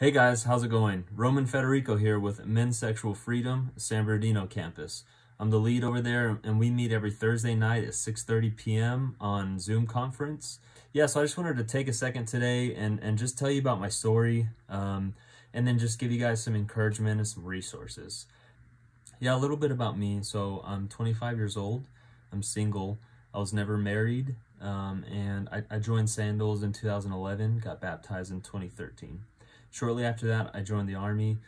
Hey guys, how's it going? Roman Federico here with Men's Sexual Freedom, San Bernardino campus. I'm the lead over there and we meet every Thursday night at 6.30 p.m. on Zoom conference. Yeah, so I just wanted to take a second today and, and just tell you about my story um, and then just give you guys some encouragement and some resources. Yeah, a little bit about me. So I'm 25 years old. I'm single. I was never married um, and I, I joined Sandals in 2011, got baptized in 2013. Shortly after that, I joined the Army.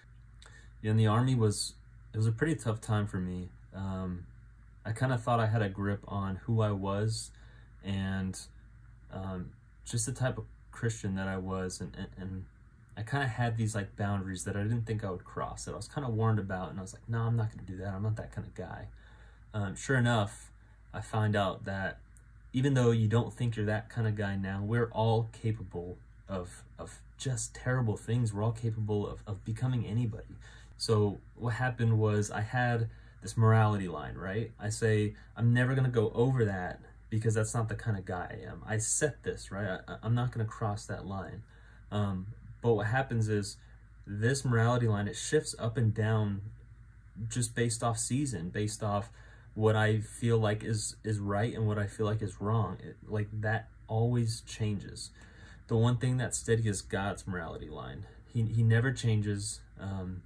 And the Army was, it was a pretty tough time for me. Um, I kind of thought I had a grip on who I was and um, just the type of Christian that I was. And, and, and I kind of had these like boundaries that I didn't think I would cross that I was kind of warned about. And I was like, no, I'm not going to do that. I'm not that kind of guy. Um, sure enough, I find out that even though you don't think you're that kind of guy now, we're all capable of, of just terrible things. We're all capable of, of becoming anybody. So what happened was I had this morality line, right? I say, I'm never going to go over that because that's not the kind of guy I am. I set this, right? I, am not going to cross that line. Um, but what happens is this morality line, it shifts up and down just based off season, based off what I feel like is, is right and what I feel like is wrong. It, like that always changes the one thing that's steady is God's morality line. He, he never changes. Um,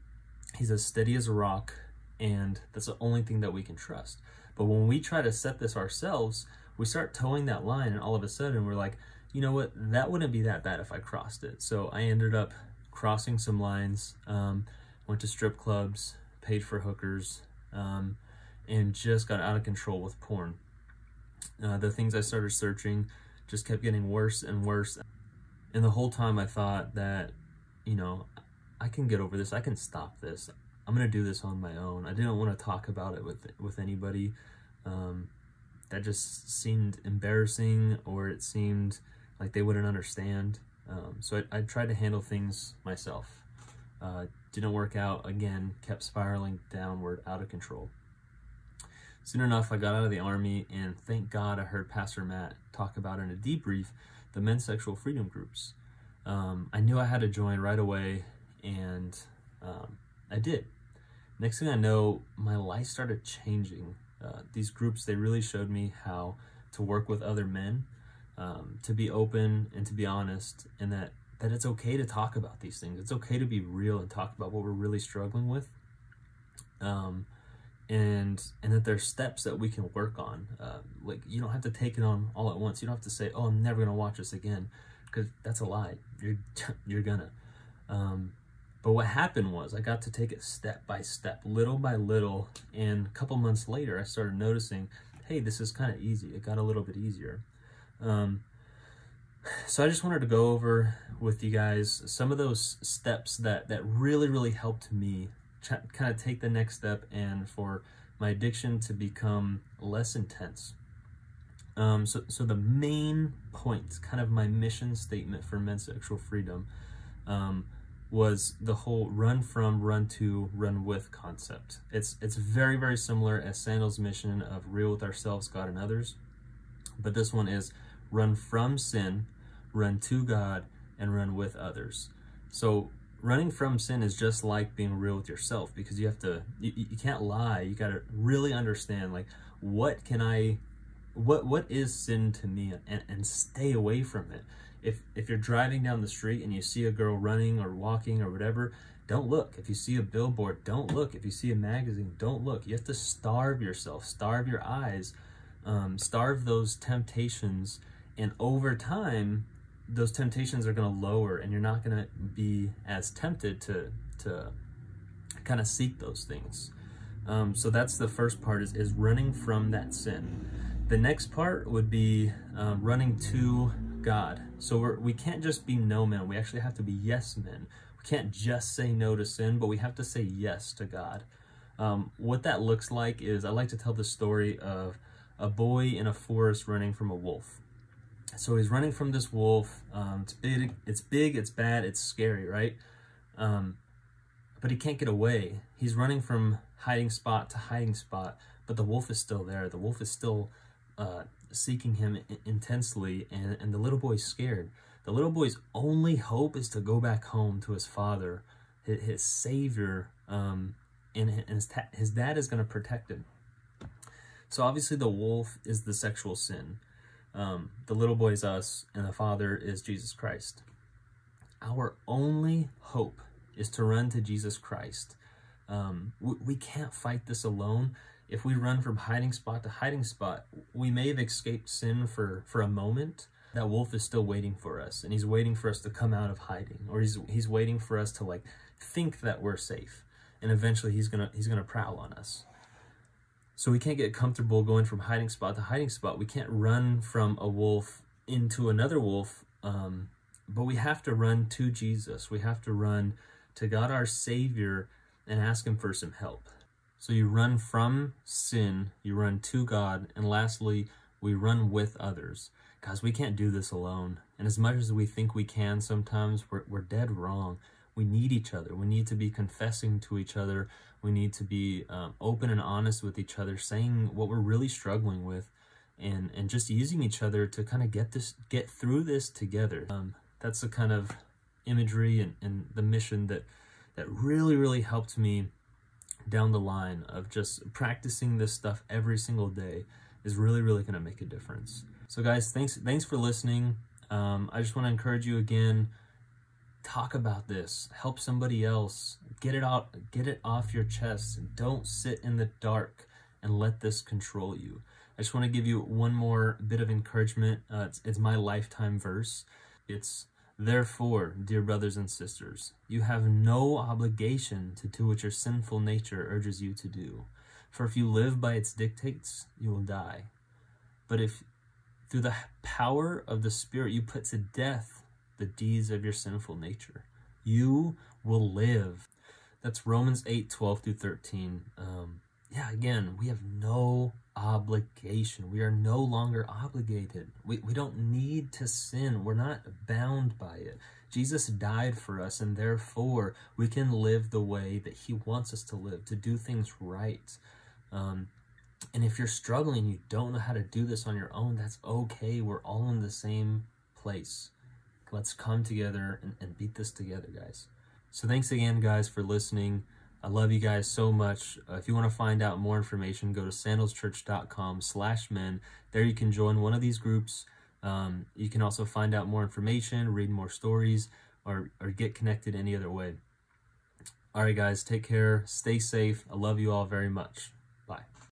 he's as steady as a rock, and that's the only thing that we can trust. But when we try to set this ourselves, we start toeing that line, and all of a sudden we're like, you know what, that wouldn't be that bad if I crossed it. So I ended up crossing some lines, um, went to strip clubs, paid for hookers, um, and just got out of control with porn. Uh, the things I started searching just kept getting worse and worse. And the whole time I thought that, you know, I can get over this. I can stop this. I'm gonna do this on my own. I didn't want to talk about it with with anybody. Um, that just seemed embarrassing, or it seemed like they wouldn't understand. Um, so I, I, tried to handle things myself. Uh, didn't work out. Again, kept spiraling downward, out of control. Soon enough, I got out of the army, and thank God I heard Pastor Matt talk about in a debrief the men's sexual freedom groups. Um, I knew I had to join right away, and um, I did. Next thing I know, my life started changing. Uh, these groups, they really showed me how to work with other men, um, to be open and to be honest, and that, that it's okay to talk about these things. It's okay to be real and talk about what we're really struggling with. Um, and and that there's steps that we can work on. Uh, like you don't have to take it on all at once. You don't have to say, "Oh, I'm never gonna watch this again," because that's a lie. You're you're gonna. Um, but what happened was I got to take it step by step, little by little, and a couple months later, I started noticing, hey, this is kind of easy. It got a little bit easier. Um, so I just wanted to go over with you guys some of those steps that that really really helped me kind of take the next step and for my addiction to become less intense. Um, so, so the main point, kind of my mission statement for men's sexual freedom, um, was the whole run from, run to, run with concept. It's it's very very similar as Sandals' mission of real with ourselves, God, and others, but this one is run from sin, run to God, and run with others. So running from sin is just like being real with yourself because you have to you, you can't lie. You got to really understand like what can i what what is sin to me and, and stay away from it. If if you're driving down the street and you see a girl running or walking or whatever don't look. If you see a billboard don't look. If you see a magazine don't look. You have to starve yourself starve your eyes um, starve those temptations. And over time those temptations are going to lower and you're not going to be as tempted to to kind of seek those things. Um, so that's the first part is, is running from that sin. The next part would be uh, running to god. So we're, we can't just be no men. We actually have to be yes men. We can't just say no to sin but we have to say yes to god. Um, what that looks like is i like to tell the story of a boy in a forest running from a wolf so he's running from this wolf. Um, it's big, it's big, it's bad, it's scary, right? Um, but he can't get away. He's running from hiding spot to hiding spot, but the wolf is still there. The wolf is still uh, seeking him intensely, and, and the little boy's scared. The little boy's only hope is to go back home to his father, his, his savior, um, and his, his dad is going to protect him. So obviously the wolf is the sexual sin. Um, the little boy is us, and the father is Jesus Christ. Our only hope is to run to Jesus Christ. Um, we, we can't fight this alone. If we run from hiding spot to hiding spot, we may have escaped sin for, for a moment. That wolf is still waiting for us, and he's waiting for us to come out of hiding, or he's he's waiting for us to like think that we're safe, and eventually he's gonna he's gonna prowl on us. So we can't get comfortable going from hiding spot to hiding spot. We can't run from a wolf into another wolf, um, but we have to run to Jesus. We have to run to God our Savior and ask Him for some help. So you run from sin, you run to God, and lastly, we run with others. Guys, we can't do this alone. And as much as we think we can sometimes, we're, we're dead wrong. We need each other. We need to be confessing to each other. We need to be um, open and honest with each other, saying what we're really struggling with, and and just using each other to kind of get this get through this together. Um, that's the kind of imagery and, and the mission that that really really helped me down the line of just practicing this stuff every single day is really really going to make a difference. So guys, thanks thanks for listening. Um, I just want to encourage you again talk about this help somebody else get it out get it off your chest don't sit in the dark and let this control you. I just want to give you one more bit of encouragement. Uh, it's, it's my lifetime verse. It's therefore dear brothers and sisters you have no obligation to do what your sinful nature urges you to do. For if you live by its dictates you will die. But if through the power of the spirit you put to death the deeds of your sinful nature. You will live. That's Romans 8 12 through 13. Um, yeah, again, we have no obligation. We are no longer obligated. We, we don't need to sin. We're not bound by it. Jesus died for us, and therefore we can live the way that He wants us to live, to do things right. Um, and if you're struggling, you don't know how to do this on your own, that's okay. We're all in the same place. Let's come together and, and beat this together, guys. So thanks again, guys, for listening. I love you guys so much. Uh, if you want to find out more information, go to sandalschurch.com slash men. There you can join one of these groups. Um, you can also find out more information, read more stories, or, or get connected any other way. All right, guys, take care. Stay safe. I love you all very much.